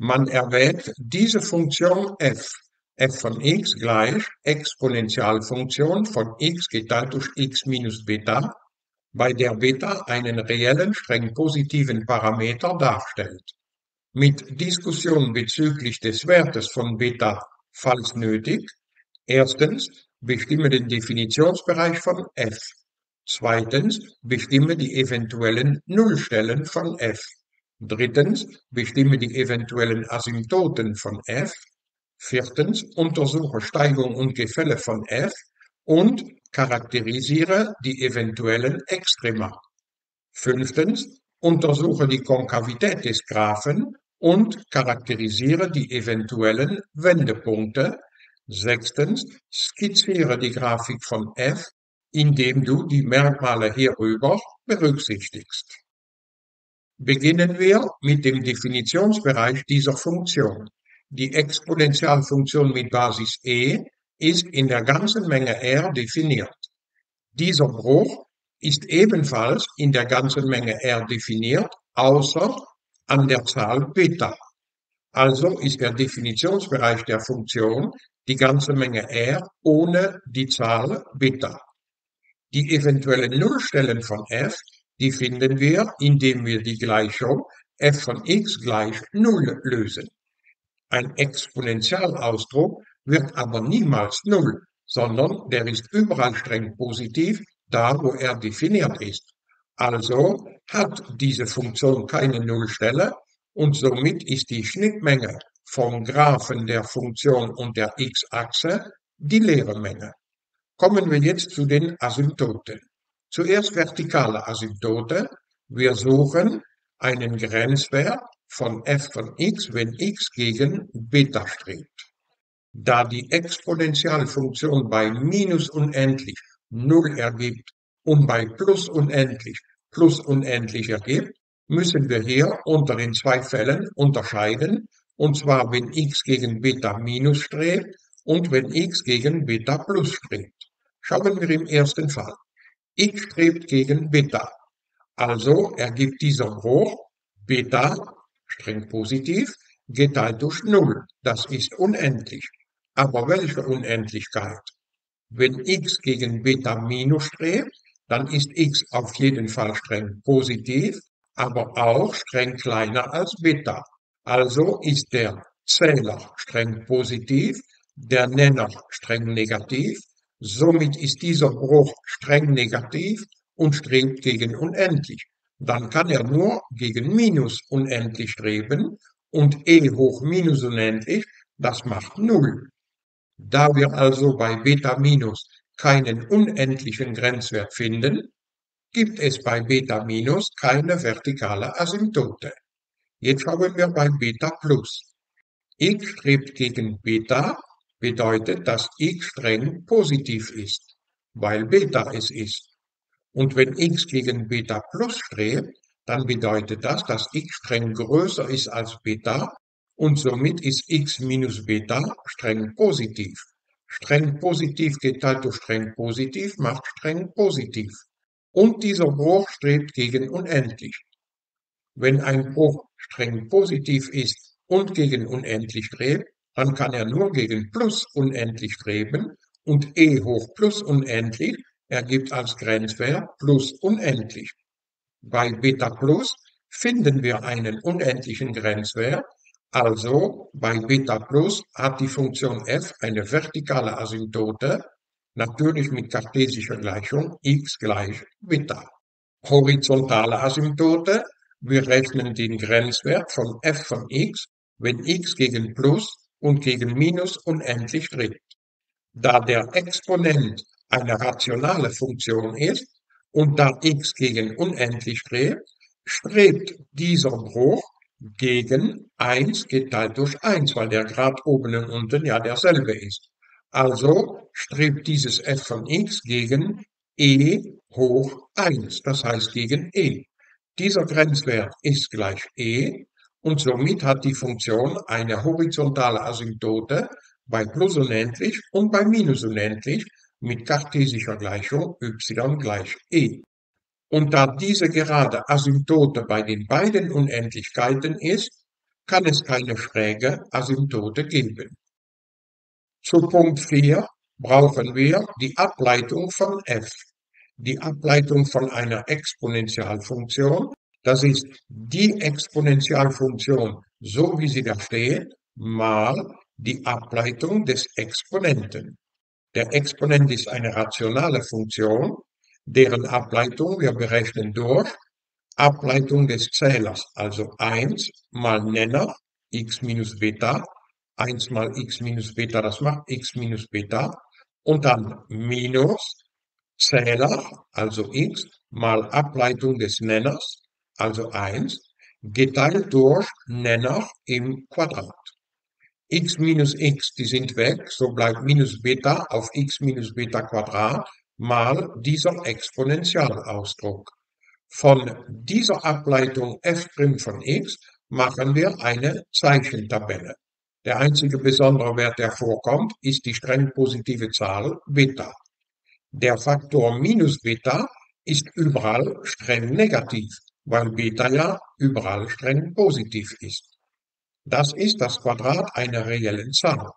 Man erwähnt diese Funktion f, f von x gleich Exponentialfunktion von x geteilt durch x minus Beta, bei der Beta einen reellen streng positiven Parameter darstellt. Mit Diskussion bezüglich des Wertes von Beta, falls nötig, erstens bestimme den Definitionsbereich von f. Zweitens bestimme die eventuellen Nullstellen von f. Drittens bestimme die eventuellen Asymptoten von f. Viertens untersuche Steigung und Gefälle von f und charakterisiere die eventuellen Extrema. Fünftens untersuche die Konkavität des Graphen und charakterisiere die eventuellen Wendepunkte. Sechstens skizziere die Grafik von f indem du die Merkmale hierüber berücksichtigst. Beginnen wir mit dem Definitionsbereich dieser Funktion. Die Exponentialfunktion mit Basis e ist in der ganzen Menge r definiert. Dieser Bruch ist ebenfalls in der ganzen Menge r definiert, außer an der Zahl Beta. Also ist der Definitionsbereich der Funktion die ganze Menge r ohne die Zahl Beta. Die eventuellen Nullstellen von f, die finden wir, indem wir die Gleichung f von x gleich 0 lösen. Ein Exponentialausdruck wird aber niemals 0, sondern der ist überall streng positiv, da wo er definiert ist. Also hat diese Funktion keine Nullstelle und somit ist die Schnittmenge vom Graphen der Funktion und der x-Achse die leere Menge. Kommen wir jetzt zu den Asymptoten. Zuerst vertikale Asymptote. Wir suchen einen Grenzwert von f von x, wenn x gegen Beta strebt. Da die Exponentialfunktion bei minus unendlich 0 ergibt und bei plus unendlich plus unendlich ergibt, müssen wir hier unter den zwei Fällen unterscheiden, und zwar wenn x gegen Beta minus strebt und wenn x gegen Beta plus strebt. Schauen wir im ersten Fall. X strebt gegen Beta. Also ergibt dieser Bruch Beta, streng positiv, geteilt durch 0. Das ist unendlich. Aber welche Unendlichkeit? Wenn x gegen Beta minus strebt, dann ist x auf jeden Fall streng positiv, aber auch streng kleiner als Beta. Also ist der Zähler streng positiv, der Nenner streng negativ Somit ist dieser Bruch streng negativ und strebt gegen unendlich. Dann kann er nur gegen minus unendlich streben und e hoch minus unendlich, das macht null. Da wir also bei Beta minus keinen unendlichen Grenzwert finden, gibt es bei Beta minus keine vertikale Asymptote. Jetzt schauen wir bei Beta plus. x strebt gegen Beta bedeutet, dass x streng positiv ist, weil Beta es ist. Und wenn x gegen Beta plus strebt, dann bedeutet das, dass x streng größer ist als Beta und somit ist x minus Beta streng positiv. Streng positiv geteilt durch streng positiv macht streng positiv. Und dieser Bruch strebt gegen unendlich. Wenn ein Bruch streng positiv ist und gegen unendlich strebt, dann kann er nur gegen plus unendlich streben und e hoch plus unendlich ergibt als Grenzwert plus unendlich. Bei Beta plus finden wir einen unendlichen Grenzwert, also bei Beta plus hat die Funktion f eine vertikale Asymptote, natürlich mit kartesischer Gleichung x gleich Beta. Horizontale Asymptote, wir rechnen den Grenzwert von f von x, wenn x gegen plus und gegen Minus unendlich strebt. Da der Exponent eine rationale Funktion ist und da x gegen unendlich strebt, strebt dieser Bruch gegen 1 geteilt durch 1, weil der Grad oben und unten ja derselbe ist. Also strebt dieses f von x gegen e hoch 1, das heißt gegen e. Dieser Grenzwert ist gleich e und somit hat die Funktion eine horizontale Asymptote bei plus unendlich und bei minus unendlich mit kartesischer Gleichung y gleich e. Und da diese gerade Asymptote bei den beiden Unendlichkeiten ist, kann es keine schräge Asymptote geben. Zu Punkt 4 brauchen wir die Ableitung von f. Die Ableitung von einer Exponentialfunktion, das ist die Exponentialfunktion, so wie sie da steht, mal die Ableitung des Exponenten. Der Exponent ist eine rationale Funktion, deren Ableitung wir berechnen durch Ableitung des Zählers, also 1 mal Nenner, x minus Beta, 1 mal x minus Beta, das macht x minus Beta, und dann minus Zähler, also x, mal Ableitung des Nenners, also 1, geteilt durch Nenner im Quadrat. x minus x, die sind weg, so bleibt minus Beta auf x minus Beta Quadrat mal dieser Exponentialausdruck. Von dieser Ableitung f' von x machen wir eine Zeichentabelle. Der einzige besondere Wert, der vorkommt, ist die streng positive Zahl Beta. Der Faktor minus Beta ist überall streng negativ, weil Beta ja überall streng positiv ist. Das ist das Quadrat einer reellen Zahl.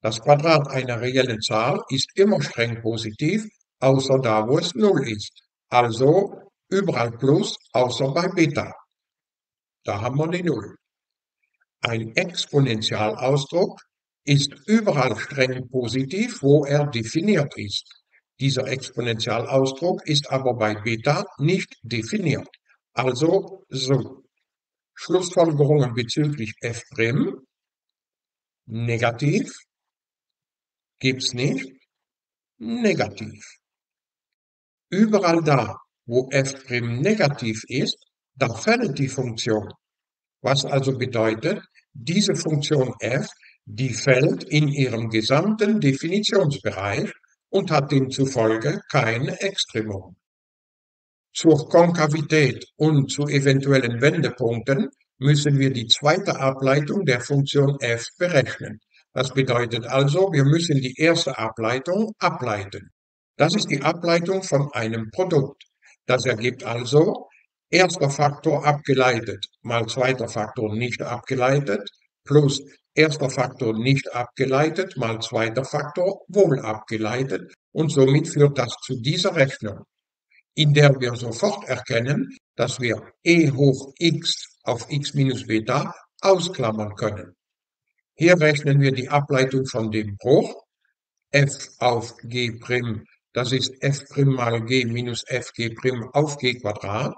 Das Quadrat einer reellen Zahl ist immer streng positiv, außer da, wo es Null ist. Also Überall Plus, außer bei Beta. Da haben wir die Null. Ein Exponentialausdruck ist überall streng positiv, wo er definiert ist. Dieser Exponentialausdruck ist aber bei Beta nicht definiert. Also so. Schlussfolgerungen bezüglich f' negativ gibt's nicht. Negativ. Überall da, wo f' negativ ist, da fällt die Funktion. Was also bedeutet, diese Funktion f, die fällt in ihrem gesamten Definitionsbereich und hat demzufolge kein Extremum. Zur Konkavität und zu eventuellen Wendepunkten müssen wir die zweite Ableitung der Funktion f berechnen. Das bedeutet also, wir müssen die erste Ableitung ableiten. Das ist die Ableitung von einem Produkt. Das ergibt also erster Faktor abgeleitet mal zweiter Faktor nicht abgeleitet plus erster Faktor nicht abgeleitet mal zweiter Faktor wohl abgeleitet und somit führt das zu dieser Rechnung, in der wir sofort erkennen, dass wir e hoch x auf x minus beta ausklammern können. Hier rechnen wir die Ableitung von dem Bruch f auf g' das ist f' mal g minus fg' auf g Quadrat.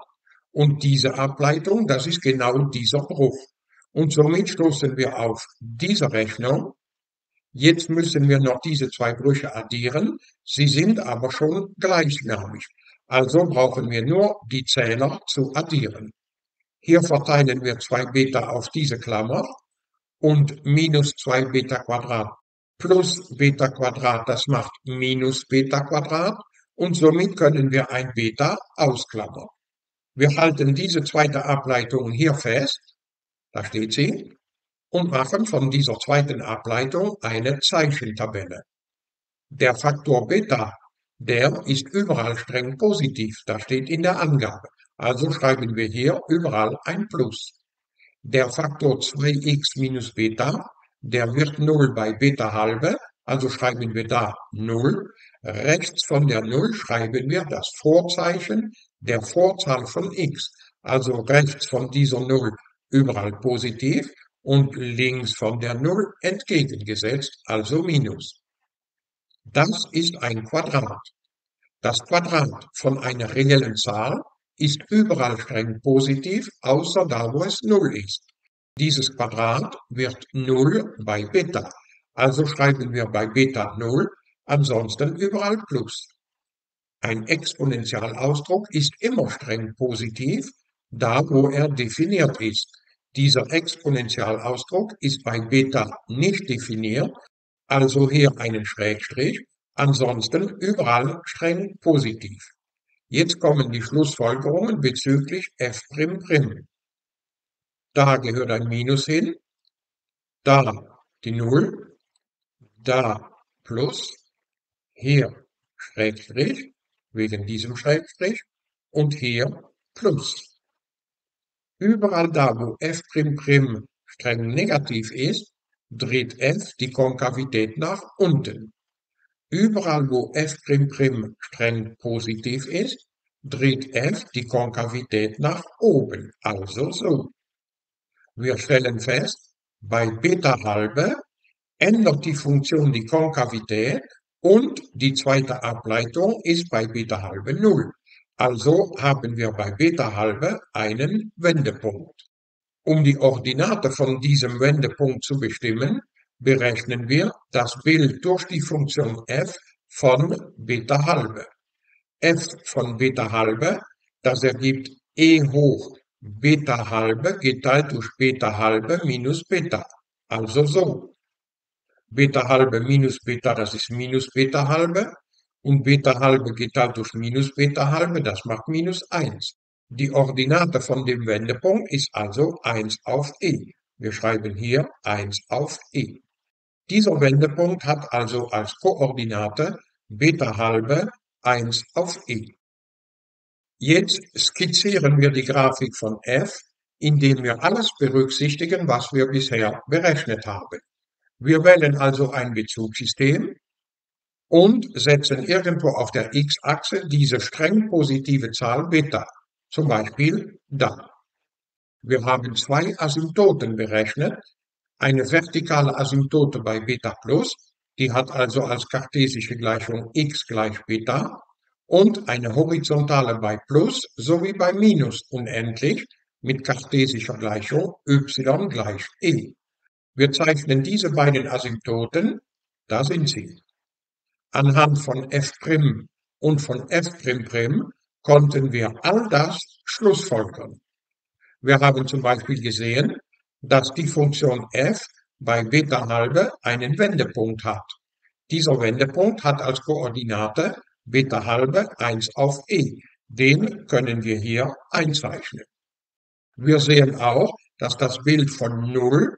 Und diese Ableitung, das ist genau dieser Bruch. Und somit stoßen wir auf diese Rechnung. Jetzt müssen wir noch diese zwei Brüche addieren. Sie sind aber schon gleichnamig. Also brauchen wir nur die Zähler zu addieren. Hier verteilen wir 2 Beta auf diese Klammer und minus 2 Beta Quadrat plus Beta Quadrat, das macht minus Beta Quadrat und somit können wir ein Beta ausklammern. Wir halten diese zweite Ableitung hier fest, da steht sie, und machen von dieser zweiten Ableitung eine Zeichentabelle. Der Faktor Beta, der ist überall streng positiv, da steht in der Angabe. Also schreiben wir hier überall ein Plus. Der Faktor 2x minus Beta, der wird 0 bei Beta halbe, also schreiben wir da 0. Rechts von der 0 schreiben wir das Vorzeichen der Vorzahl von x, also rechts von dieser 0 überall positiv und links von der 0 entgegengesetzt, also Minus. Das ist ein Quadrat. Das Quadrat von einer reellen Zahl ist überall streng positiv, außer da, wo es 0 ist. Dieses Quadrat wird 0 bei Beta. Also schreiben wir bei Beta 0, ansonsten überall Plus. Ein Exponentialausdruck ist immer streng positiv, da wo er definiert ist. Dieser Exponentialausdruck ist bei Beta nicht definiert, also hier einen Schrägstrich, ansonsten überall streng positiv. Jetzt kommen die Schlussfolgerungen bezüglich f''. Da gehört ein Minus hin, da die Null, da Plus, hier Schrägstrich, wegen diesem Schrägstrich, und hier Plus. Überall da, wo f' streng negativ ist, dreht f die Konkavität nach unten. Überall, wo f' streng positiv ist, dreht f die Konkavität nach oben, also so. Wir stellen fest, bei Beta halbe ändert die Funktion die Konkavität und die zweite Ableitung ist bei Beta halbe 0. Also haben wir bei Beta halbe einen Wendepunkt. Um die Ordinate von diesem Wendepunkt zu bestimmen, berechnen wir das Bild durch die Funktion f von Beta halbe. f von Beta halbe, das ergibt e hoch Beta halbe geteilt durch Beta halbe minus Beta. Also so. Beta halbe minus Beta, das ist minus Beta halbe. Und Beta halbe geteilt durch minus Beta halbe, das macht minus 1. Die Ordinate von dem Wendepunkt ist also 1 auf e. Wir schreiben hier 1 auf e. Dieser Wendepunkt hat also als Koordinate Beta halbe 1 auf e. Jetzt skizzieren wir die Grafik von f, indem wir alles berücksichtigen, was wir bisher berechnet haben. Wir wählen also ein Bezugssystem und setzen irgendwo auf der x-Achse diese streng positive Zahl Beta, zum Beispiel da. Wir haben zwei Asymptoten berechnet, eine vertikale Asymptote bei Beta plus, die hat also als kartesische Gleichung x gleich Beta und eine horizontale bei Plus sowie bei Minus unendlich mit kartesischer Gleichung y gleich e. Wir zeichnen diese beiden Asymptoten, da sind sie. Anhand von f' und von f' konnten wir all das schlussfolgern. Wir haben zum Beispiel gesehen, dass die Funktion f bei Beta halbe einen Wendepunkt hat. Dieser Wendepunkt hat als Koordinate Beta halbe 1 auf e. Den können wir hier einzeichnen. Wir sehen auch, dass das Bild von 0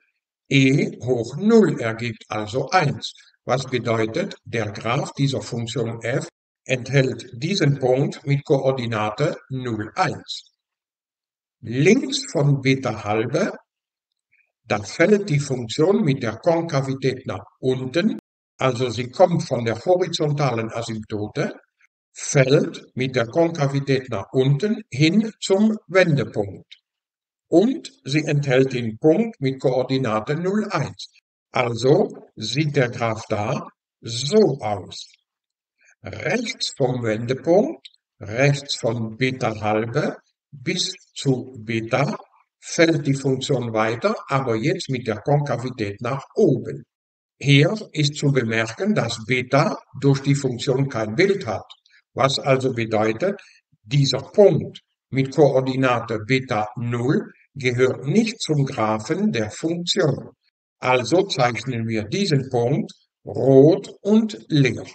e hoch 0 ergibt, also 1, was bedeutet, der Graph dieser Funktion f enthält diesen Punkt mit Koordinate 0, 1. Links von Beta halbe, da fällt die Funktion mit der Konkavität nach unten also sie kommt von der horizontalen Asymptote, fällt mit der Konkavität nach unten hin zum Wendepunkt. Und sie enthält den Punkt mit Koordinate 0, 1. Also sieht der Graph da so aus. Rechts vom Wendepunkt, rechts von Beta halbe bis zu Beta fällt die Funktion weiter, aber jetzt mit der Konkavität nach oben. Hier ist zu bemerken, dass Beta durch die Funktion kein Bild hat, was also bedeutet, dieser Punkt mit Koordinate Beta 0 gehört nicht zum Graphen der Funktion. Also zeichnen wir diesen Punkt rot und leer.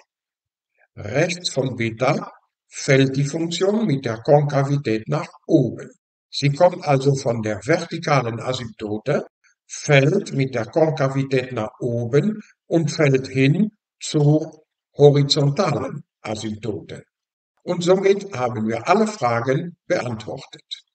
Rechts von Beta fällt die Funktion mit der Konkavität nach oben. Sie kommt also von der vertikalen Asymptote fällt mit der Konkavität nach oben und fällt hin zur horizontalen Asymptote. Und somit haben wir alle Fragen beantwortet.